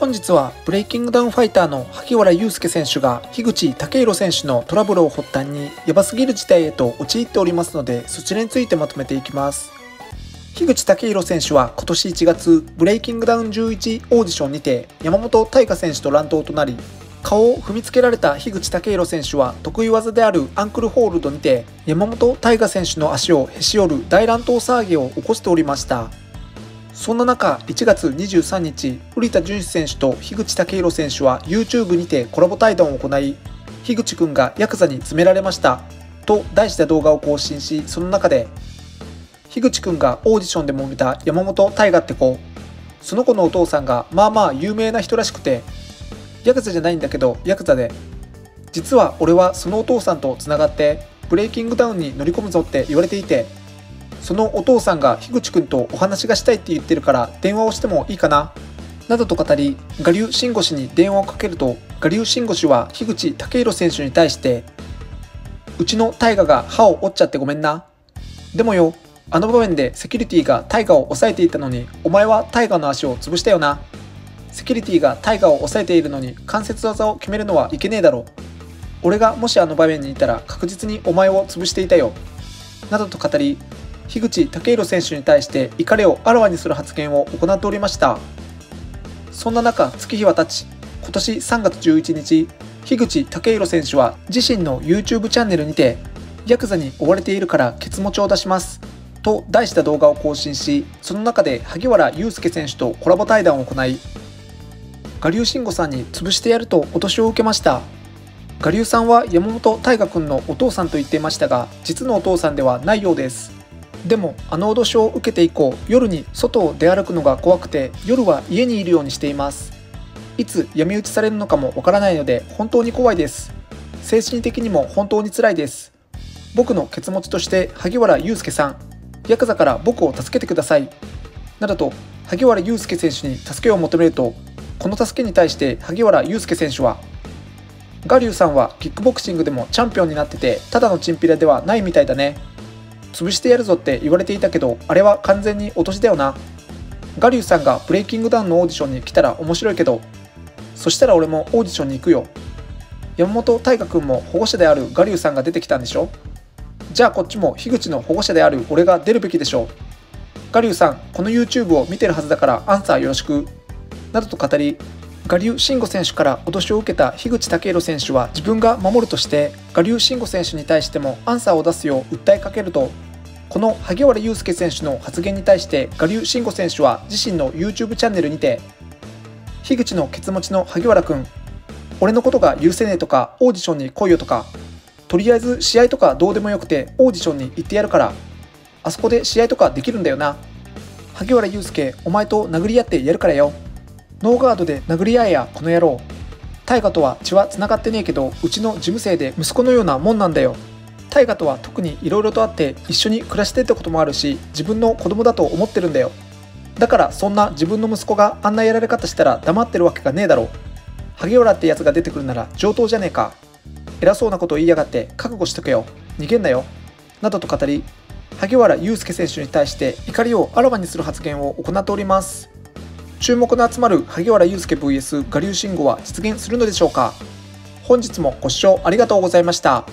本日はブレイキングダウンファイターの萩原祐介選手が樋口武宏選手のトラブルを発端にヤバすぎる事態へと陥っておりますのでそちらについてまとめていきます。樋口武宏選手は今年1月ブレイキングダウン11オーディションにて山本大河選手と乱闘となり顔を踏みつけられた樋口武宏選手は得意技であるアンクルホールドにて山本大河選手の足をへし折る大乱闘騒ぎを起こしておりました。そんな中、1月23日、瓜田淳史選手と樋口武宏選手は YouTube にてコラボ対談を行い、樋口くんがヤクザに詰められましたと題した動画を更新し、その中で、樋口くんがオーディションでも見た山本大河って子、その子のお父さんがまあまあ有名な人らしくて、ヤクザじゃないんだけどヤクザで、実は俺はそのお父さんとつながってブレイキングダウンに乗り込むぞって言われていて、そのお父さんが樋口くんとお話がしたいって言ってるから電話をしてもいいかな？などと語り我流慎吾氏に電話をかけると我流慎吾氏は樋口武宏選手に対してうちの大河が歯を折っちゃってごめんな。でもよあの場面でセキュリティが大河を抑えていたのにお前は大河の足を潰したよな。セキュリティが大河を抑えているのに関節技を決めるのはいけねえだろ。俺がもしあの場面にいたら確実にお前を潰していたよ。などと語り樋口武宏選手に対して怒りをあらわにする発言を行っておりました。そんな中月日は経ち今年3月11日樋口武宏選手は自身の YouTube チャンネルにてヤクザに追われているからケツ持ちを出しますと題した動画を更新しその中で萩原祐介選手とコラボ対談を行い我流慎吾さんに潰してやると脅しを受けました。我流さんは山本大河君のお父さんと言っていましたが実のお父さんではないようです。でもあの脅しを受けて以降夜に外を出歩くのが怖くて夜は家にいるようにしています。いつ闇討ちされるのかもわからないので本当に怖いです。精神的にも本当に辛いです。僕のケツ持ちとして萩原祐介さんヤクザから僕を助けてください。などと萩原祐介選手に助けを求めるとこの助けに対して萩原祐介選手はガリュウさんはキックボクシングでもチャンピオンになっててただのチンピラではないみたいだね。潰してやるぞって言われていたけどあれは完全に落としだよな。ガリュウさんがブレイキングダウンのオーディションに来たら面白いけどそしたら俺もオーディションに行くよ。山本大河君も保護者であるガリュウさんが出てきたんでしょ。じゃあこっちも樋口の保護者である俺が出るべきでしょガリュウさんこの YouTube を見てるはずだからアンサーよろしく。などと語り我流慎吾選手から脅しを受けた樋口武宏選手は自分が守るとして我流慎吾選手に対してもアンサーを出すよう訴えかけるとこの萩原祐介選手の発言に対して我流慎吾選手は自身の YouTube チャンネルにて樋口のケツ持ちの萩原君俺のことが許せねえとかオーディションに来いよとかとりあえず試合とかどうでもよくてオーディションに行ってやるからあそこで試合とかできるんだよな。萩原祐介お前と殴り合ってやるからよ。ノーガードで殴り合えやこの野郎。大河とは血は繋がってねえけどうちの事務生で息子のようなもんなんだよ。大河とは特に色々とあって一緒に暮らしてってこともあるし自分の子供だと思ってるんだよ。だからそんな自分の息子があんなやられ方したら黙ってるわけがねえだろ萩原ってやつが出てくるなら上等じゃねえか。偉そうなこと言いやがって覚悟しとけよ。逃げんなよ。などと語り萩原祐介選手に対して怒りをあらわにする発言を行っております。注目の集まる萩原祐介 VS 我流慎吾は実現するのでしょうか？本日もご視聴ありがとうございました。